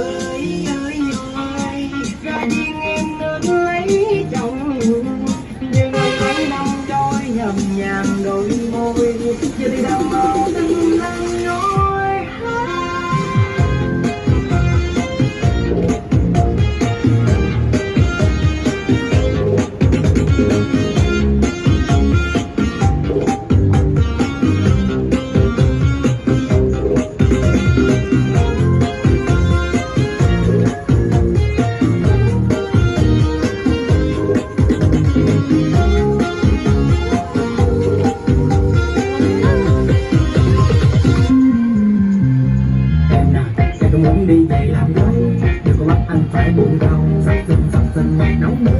ơi ơi ơi ra riêng em nương lấy chồng. Nhưng mấy năm trôi nhầm nhàng đôi môi. Chưa đi đâu. no.